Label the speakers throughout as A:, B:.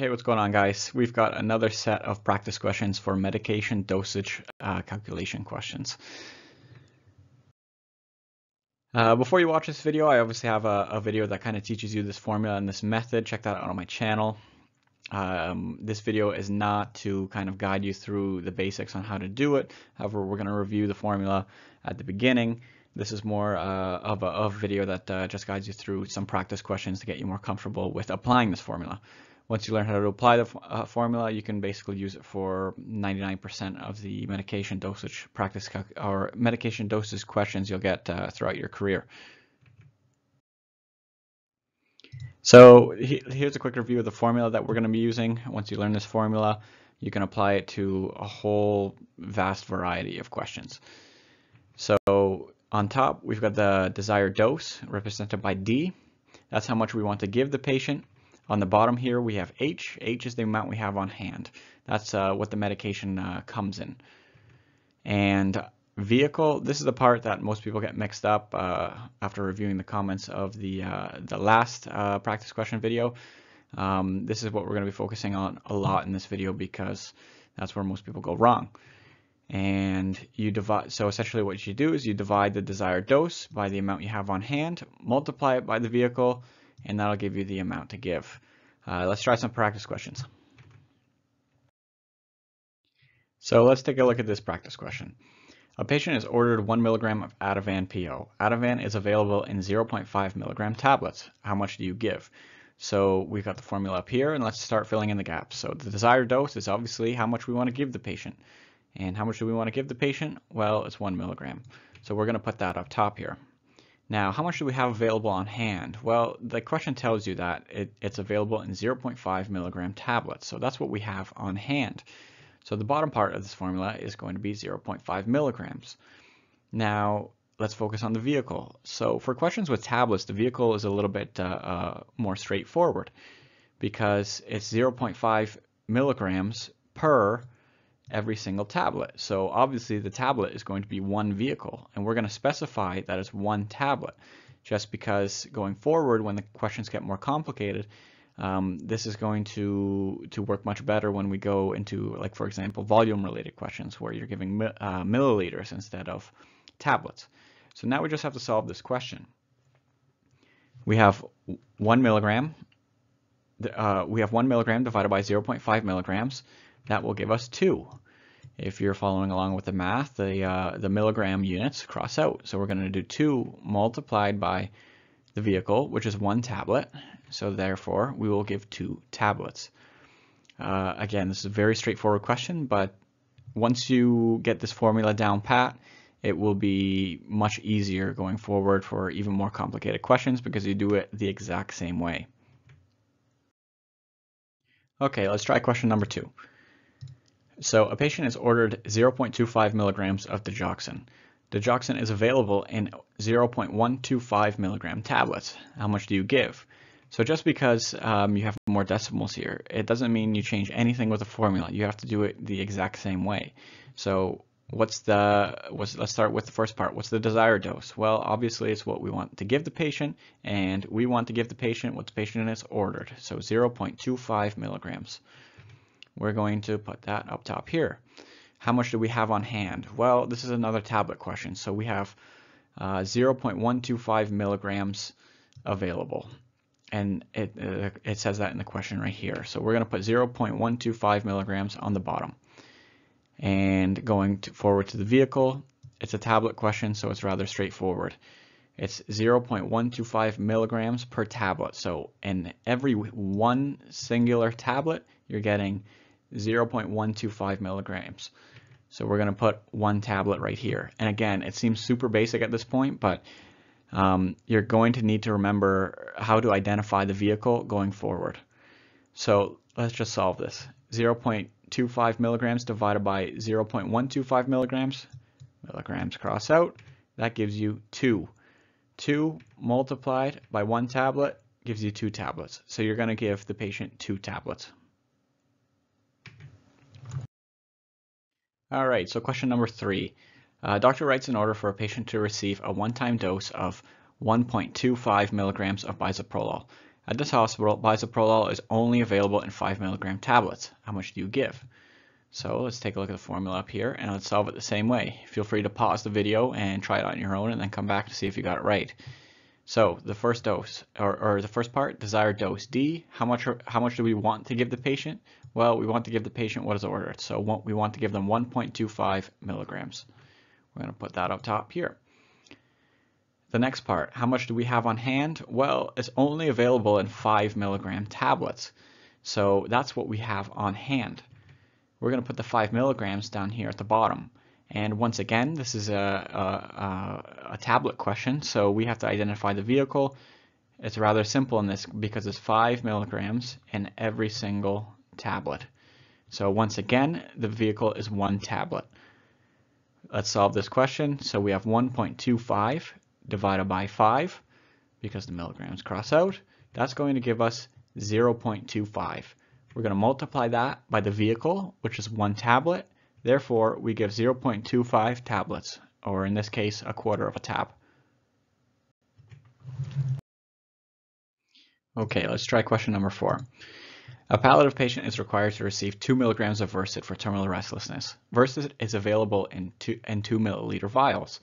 A: Hey, what's going on guys? We've got another set of practice questions for medication dosage uh, calculation questions. Uh, before you watch this video, I obviously have a, a video that kind of teaches you this formula and this method. Check that out on my channel. Um, this video is not to kind of guide you through the basics on how to do it. However, we're going to review the formula at the beginning. This is more uh, of, a, of, video that uh, just guides you through some practice questions to get you more comfortable with applying this formula. Once you learn how to apply the uh, formula, you can basically use it for 99% of the medication dosage practice or medication dosage questions you'll get uh, throughout your career. So here's a quick review of the formula that we're going to be using. Once you learn this formula, you can apply it to a whole vast variety of questions. So on top, we've got the desired dose represented by D. That's how much we want to give the patient. On the bottom here, we have H. H is the amount we have on hand. That's uh, what the medication uh, comes in. And vehicle, this is the part that most people get mixed up uh, after reviewing the comments of the, uh, the last uh, practice question video. Um, this is what we're going to be focusing on a lot in this video because that's where most people go wrong. And you divide, so essentially what you do is you divide the desired dose by the amount you have on hand, multiply it by the vehicle, and that'll give you the amount to give. Uh, let's try some practice questions. So let's take a look at this practice question. A patient is ordered 1 milligram of Ativan PO. Ativan is available in 0.5 milligram tablets. How much do you give? So we've got the formula up here and let's start filling in the gaps. So the desired dose is obviously how much we want to give the patient. And how much do we want to give the patient? Well, it's 1 milligram. So we're going to put that up top here. Now, how much do we have available on hand? Well, the question tells you that it, it's available in 0.5 milligram tablets. So that's what we have on hand. So the bottom part of this formula is going to be 0.5 milligrams. Now, let's focus on the vehicle. So for questions with tablets, the vehicle is a little bit uh, uh, more straightforward because it's 0.5 milligrams per every single tablet. So obviously the tablet is going to be one vehicle and we're going to specify that it's one tablet just because going forward when the questions get more complicated um, this is going to to work much better when we go into like for example volume related questions where you're giving uh, milliliters instead of tablets. So now we just have to solve this question. We have one milligram uh, we have 1 milligram divided by 0.5 milligrams that will give us 2. If you're following along with the math, the, uh, the milligram units cross out. So we're going to do 2 multiplied by the vehicle, which is one tablet. So therefore, we will give two tablets. Uh, again, this is a very straightforward question, but once you get this formula down pat, it will be much easier going forward for even more complicated questions because you do it the exact same way. Okay, let's try question number two. So a patient is ordered 0.25 milligrams of digoxin. Digoxin is available in 0.125 milligram tablets. How much do you give? So just because um, you have more decimals here, it doesn't mean you change anything with the formula. You have to do it the exact same way. So what's the, what's, let's start with the first part. What's the desired dose? Well, obviously it's what we want to give the patient, and we want to give the patient what the patient has ordered. So 0.25 milligrams we're going to put that up top here. How much do we have on hand? Well, this is another tablet question. So we have uh, 0.125 milligrams available. And it, uh, it says that in the question right here. So we're going to put 0.125 milligrams on the bottom. And going to forward to the vehicle, it's a tablet question, so it's rather straightforward. It's 0.125 milligrams per tablet. So in every one singular tablet, you're getting 0.125 milligrams. So we're going to put one tablet right here. And again, it seems super basic at this point, but um, you're going to need to remember how to identify the vehicle going forward. So let's just solve this. 0.25 milligrams divided by 0.125 milligrams, milligrams cross out, that gives you 2. 2 multiplied by one tablet gives you two tablets. So you're going to give the patient two tablets. All right, so question number three. Uh, doctor writes an order for a patient to receive a one-time dose of 1.25 milligrams of bisoprolol. At this hospital, bisoprolol is only available in 5 milligram tablets. How much do you give? So let's take a look at the formula up here and let's solve it the same way. Feel free to pause the video and try it on your own and then come back to see if you got it right. So the first dose, or, or the first part, desired dose. D, how much, how much do we want to give the patient? Well, we want to give the patient what is ordered. So we want to give them 1.25 milligrams. We're going to put that up top here. The next part, how much do we have on hand? Well, it's only available in 5 milligram tablets. So that's what we have on hand. We're going to put the 5 milligrams down here at the bottom. And once again, this is a, a, a, tablet question, so we have to identify the vehicle. It's rather simple in this because it's 5 milligrams in every single tablet. So once again, the vehicle is one tablet. Let's solve this question. So we have 1.25 divided by 5 because the milligrams cross out. That's going to give us 0.25. We're going to multiply that by the vehicle, which is one tablet. Therefore, we give 0.25 tablets, or in this case, a quarter of a tab. Okay, let's try question number four. A palliative patient is required to receive 2 milligrams of Versed for terminal restlessness. Versed is available in 2, in 2 milliliter vials.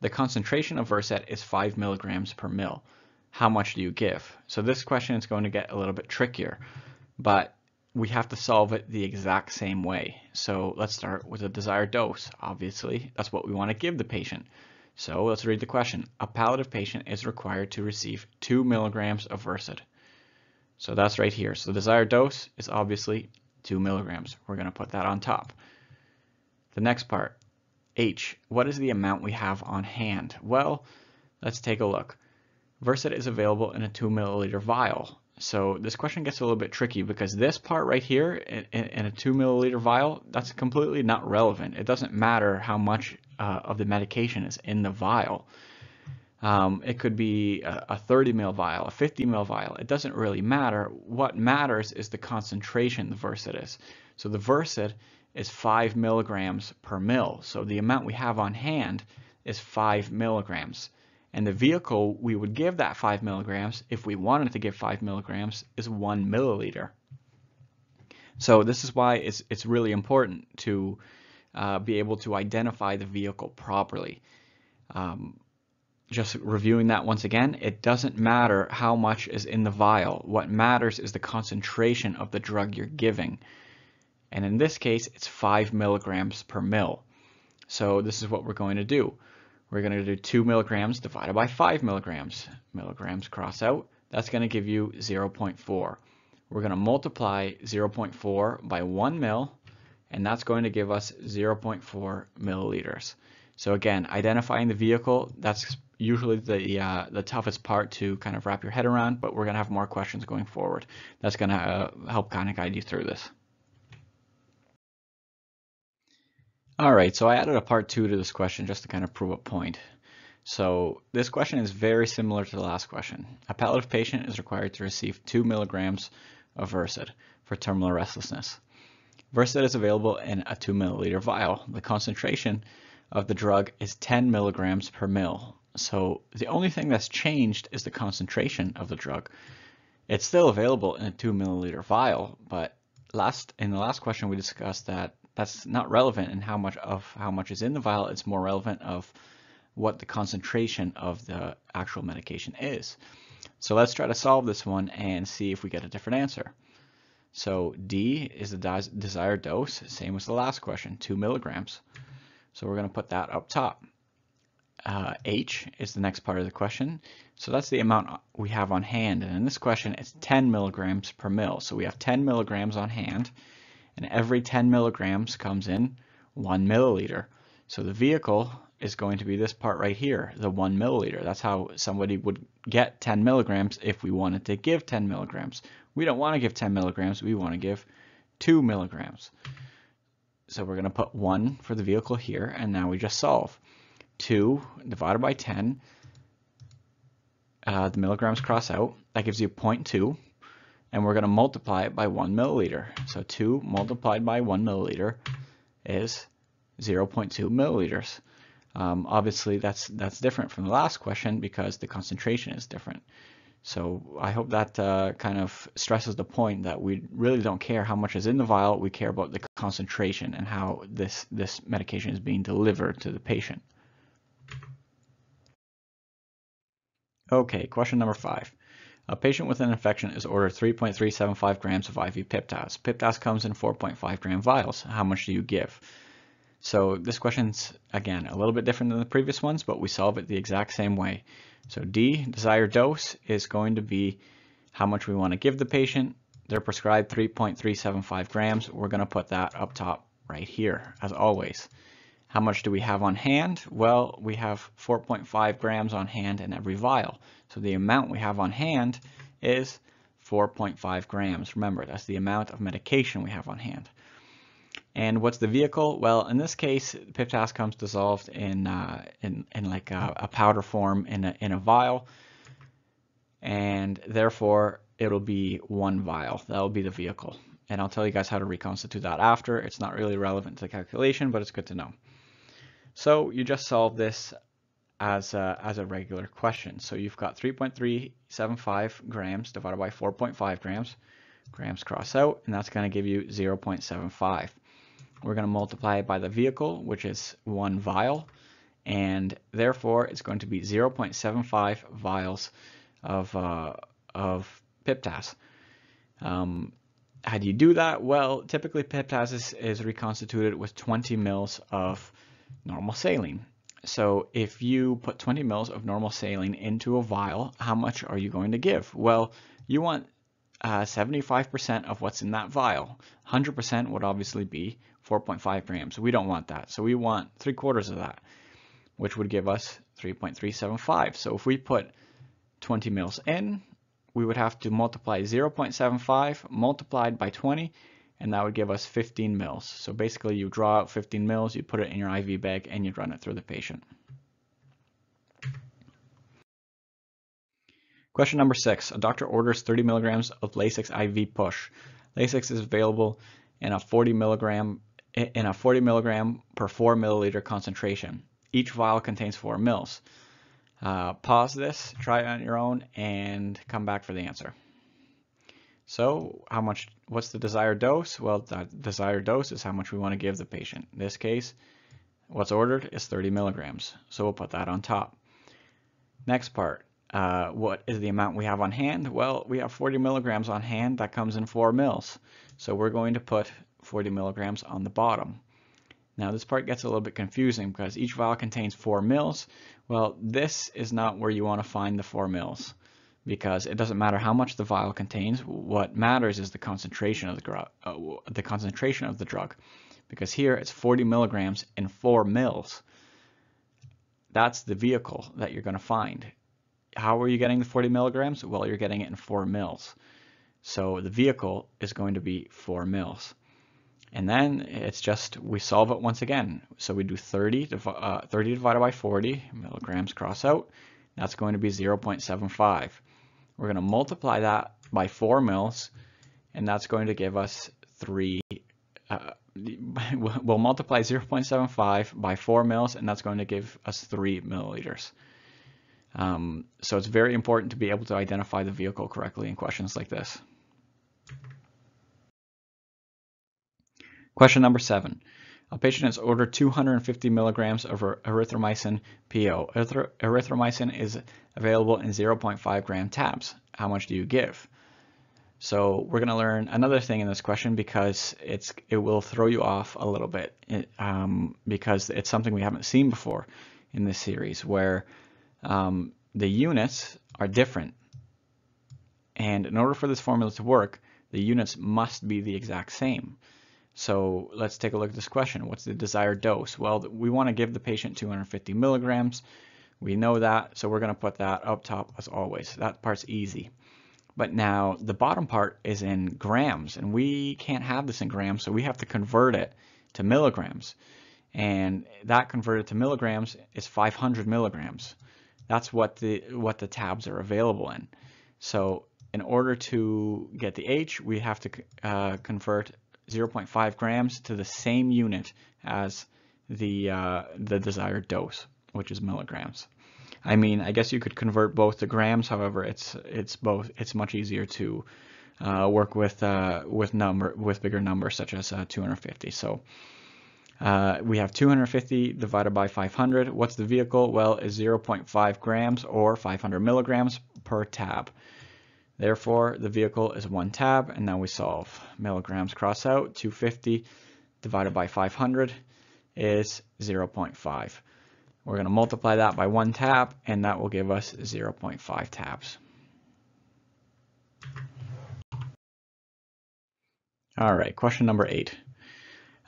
A: The concentration of Versed is 5 milligrams per mil. How much do you give? So this question is going to get a little bit trickier, but we have to solve it the exact same way. So let's start with a desired dose. Obviously, that's what we want to give the patient. So let's read the question. A palliative patient is required to receive 2 milligrams of Versed. So that's right here. So the desired dose is obviously 2 milligrams. We're going to put that on top. The next part, H, what is the amount we have on hand? Well, let's take a look. Versed is available in a 2 milliliter vial. So this question gets a little bit tricky because this part right here in, in a 2 milliliter vial, that's completely not relevant. It doesn't matter how much uh, of the medication is in the vial. Um, it could be a, a 30 ml vial, a 50 ml vial. It doesn't really matter. What matters is the concentration the Versed is. So the Versed is 5 milligrams per mil. So the amount we have on hand is 5 milligrams. And the vehicle we would give that 5 milligrams, if we wanted to give 5 milligrams, is 1 milliliter. So this is why it's, it's really important to uh, be able to identify the vehicle properly. Um, just reviewing that once again, it doesn't matter how much is in the vial. What matters is the concentration of the drug you're giving. And in this case, it's 5 milligrams per mil. So this is what we're going to do. We're going to do 2 milligrams divided by 5 milligrams. Milligrams cross out. That's going to give you 0.4. We're going to multiply 0.4 by 1 mil, and that's going to give us 0.4 milliliters. So again, identifying the vehicle, that's usually the uh, the toughest part to kind of wrap your head around, but we're going to have more questions going forward. That's going to uh, help kind of guide you through this. All right, so I added a part two to this question just to kind of prove a point. So this question is very similar to the last question. A palliative patient is required to receive two milligrams of Versed for terminal restlessness. Versed is available in a two milliliter vial. The concentration of the drug is 10 milligrams per mil. So the only thing that's changed is the concentration of the drug. It's still available in a 2 milliliter vial, but last in the last question we discussed that that's not relevant in how much of how much is in the vial. It's more relevant of what the concentration of the actual medication is. So let's try to solve this one and see if we get a different answer. So D is the desired dose, same as the last question, 2 milligrams. So we're going to put that up top uh, H is the next part of the question. So that's the amount we have on hand. And in this question, it's 10 milligrams per mil. So we have 10 milligrams on hand, and every 10 milligrams comes in 1 milliliter. So the vehicle is going to be this part right here, the 1 milliliter. That's how somebody would get 10 milligrams if we wanted to give 10 milligrams. We don't want to give 10 milligrams, we want to give 2 milligrams. So we're going to put 1 for the vehicle here, and now we just solve. 2 divided by 10, uh, the milligrams cross out. That gives you 0.2. And we're going to multiply it by 1 milliliter. So 2 multiplied by 1 milliliter is 0.2 milliliters. Um, obviously, that's that's different from the last question because the concentration is different. So I hope that uh, kind of stresses the point that we really don't care how much is in the vial, we care about the concentration and how this, this medication is being delivered to the patient. Okay, question number five. A patient with an infection is ordered 3.375 grams of IV Piptaz. Piptaz comes in 4.5 gram vials. How much do you give? So this question's, again, a little bit different than the previous ones, but we solve it the exact same way. So D, desired dose, is going to be how much we want to give the patient. They're prescribed 3.375 grams. We're going to put that up top right here, as always. How much do we have on hand? Well, we have 4.5 grams on hand in every vial. So the amount we have on hand is 4.5 grams. Remember, that's the amount of medication we have on hand. And what's the vehicle? Well, in this case, Piptaz comes dissolved in uh, in, in like a, a, powder form in a, in a vial, and therefore it'll be one vial. That'll be the vehicle. And I'll tell you guys how to reconstitute that after. It's not really relevant to the calculation, but it's good to know. So you just solve this as a, as a regular question. So you've got 3.375 grams divided by 4.5 grams. Grams cross out, and that's going to give you 0.75. We're going to multiply it by the vehicle, which is one vial, and therefore it's going to be 0.75 vials of, uh, of Piptaz. Um, how do you do that? Well, typically Piptaz is, is reconstituted with 20 mils of normal saline. So if you put 20 mils of normal saline into a vial, how much are you going to give? Well, you want 75% uh, of what's in that vial. 100% would obviously be 4.5 grams. We don't want that. So we want three quarters of that, which would give us 3.375. So if we put 20 mils in, we would have to multiply 0.75 multiplied by 20 and that would give us 15 mils. So basically you draw out 15 mils, you put it in your IV bag, and you run it through the patient. Question number six, a doctor orders 30 milligrams of Lasix IV push. Lasix is available in a 40 milligram in a 40 milligram per 4 milliliter concentration. Each vial contains 4 mils. Uh, pause this, try it on your own, and come back for the answer. So how much, what's the desired dose? Well, the desired dose is how much we want to give the patient. In this case, what's ordered is 30 milligrams. So we'll put that on top. Next part, uh, what is the amount we have on hand? Well, we have 40 milligrams on hand. That comes in 4 mils. So we're going to put 40 milligrams on the bottom. Now this part gets a little bit confusing because each vial contains 4 mils. Well, this is not where you want to find the 4 mils because it doesn't matter how much the vial contains. What matters is the concentration of the, uh, the concentration of the drug, because here it's 40 milligrams in 4 mils. That's the vehicle that you're going to find. How are you getting the 40 milligrams? Well, you're getting it in 4 mils. So the vehicle is going to be 4 mils. And then it's just, we solve it once again. So we do 30, uh, 30 divided by 40, milligrams cross out. That's going to be 0.75. We're going to multiply that by 4 mils, and that's going to give us 3. Uh, we'll multiply 0.75 by 4 mils, and that's going to give us 3 milliliters. Um, so it's very important to be able to identify the vehicle correctly in questions like this. Question number seven. A patient is ordered 250 milligrams of erythromycin PO. Erythromycin is available in 0.5 gram tabs. How much do you give? So we're going to learn another thing in this question because it's it will throw you off a little bit um, because it's something we haven't seen before in this series where um, the units are different. And in order for this formula to work, the units must be the exact same. So let's take a look at this question. What's the desired dose? Well, we want to give the patient 250 milligrams. We know that, so we're going to put that up top as always. That part's easy. But now the bottom part is in grams, and we can't have this in grams, so we have to convert it to milligrams. And that converted to milligrams is 500 milligrams. That's what the what the tabs are available in. So in order to get the H, we have to uh, convert 0.5 grams to the same unit as the, uh, the desired dose, which is milligrams. I mean, I guess you could convert both to grams. However, it's it's both. It's much easier to uh, work with uh, with number with bigger numbers such as uh, 250. So uh, we have 250 divided by 500. What's the vehicle? Well, is 0.5 grams or 500 milligrams per tab. Therefore, the vehicle is one tab, and now we solve. Milligrams cross out. 250 divided by 500 is 0.5. We're going to multiply that by one tab, and that will give us 0.5 tabs. All right, question number eight.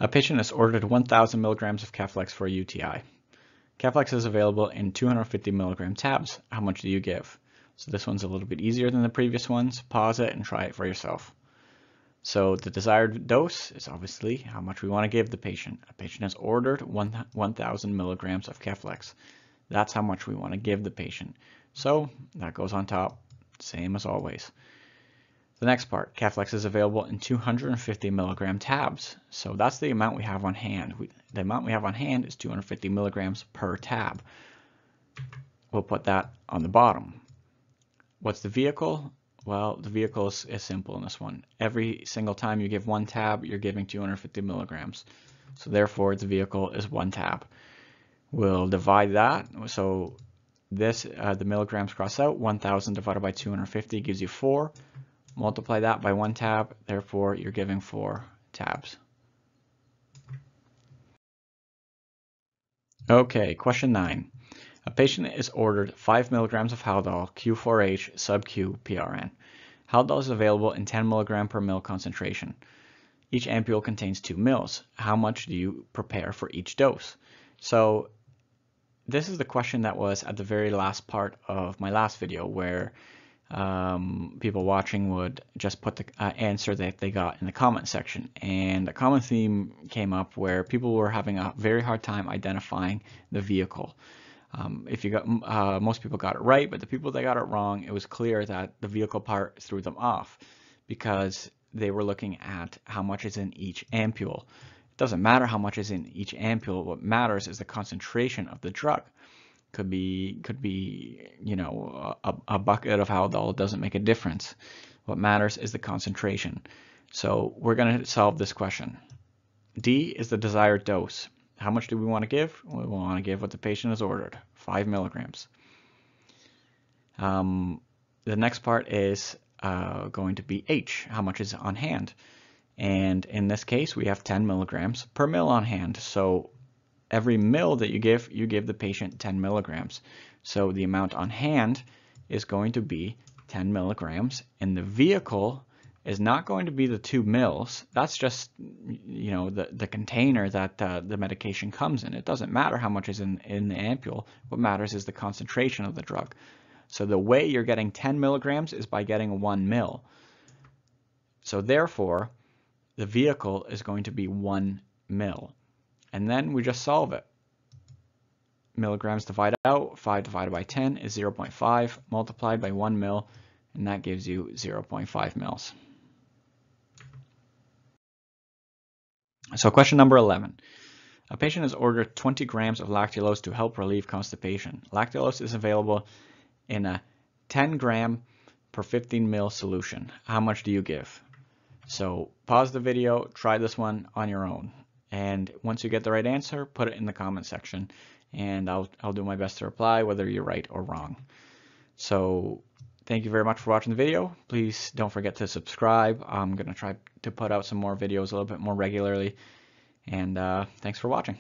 A: A patient has ordered 1,000 milligrams of Keflex for a UTI. Keflex is available in 250 milligram tabs. How much do you give? So this one's a little bit easier than the previous ones. Pause it and try it for yourself. So the desired dose is obviously how much we want to give the patient. A patient has ordered 1,000 milligrams of Keflex. That's how much we want to give the patient. So that goes on top, same as always. The next part, Keflex is available in 250 milligram tabs. So that's the amount we have on hand. We, the amount we have on hand is 250 milligrams per tab. We'll put that on the bottom. What's the vehicle? Well, the vehicle is, is, simple in this one. Every single time you give one tab, you're giving 250 milligrams. So therefore, the vehicle is one tab. We'll divide that. So this, uh, the milligrams cross out. 1,000 divided by 250 gives you 4. Multiply that by one tab. Therefore, you're giving 4 tabs. Okay, question 9. A patient is ordered 5 mg of Haldol Q4H sub-Q PRN. Haldol is available in 10 mg per mil concentration. Each ampule contains 2 mils. How much do you prepare for each dose? So this is the question that was at the very last part of my last video where um, people watching would just put the uh, answer that they got in the comment section. And a common theme came up where people were having a very hard time identifying the vehicle. Um, if you got uh, most people got it right, but the people that got it wrong, it was clear that the vehicle part threw them off because they were looking at how much is in each ampule. It doesn't matter how much is in each ampule. What matters is the concentration of the drug. Could be could be you know a, a bucket of Haldol doesn't make a difference. What matters is the concentration. So we're going to solve this question. D is the desired dose. How much do we want to give? We want to give what the patient has ordered, 5 milligrams. Um, the next part is uh, going to be H, how much is on hand. And in this case, we have 10 milligrams per mil on hand. So every mil that you give, you give the patient 10 milligrams. So the amount on hand is going to be 10 milligrams. And the vehicle is not going to be the two mils. That's just, you know, the, the container that uh, the medication comes in. It doesn't matter how much is in, in the ampule. What matters is the concentration of the drug. So the way you're getting 10 milligrams is by getting one mil. So therefore, the vehicle is going to be one mil. And then we just solve it. Milligrams divided out, 5 divided by 10 is 0.5 multiplied by 1 mil, and that gives you 0.5 mils. So question number 11. A patient has ordered 20 grams of lactulose to help relieve constipation. Lactulose is available in a 10 gram per 15 ml solution. How much do you give? So pause the video, try this one on your own. And once you get the right answer, put it in the comment section and I'll, I'll do my best to reply whether you're right or wrong. So thank you very much for watching the video. Please don't forget to subscribe. I'm going to try to put out some more videos a little bit more regularly. And uh, thanks for watching.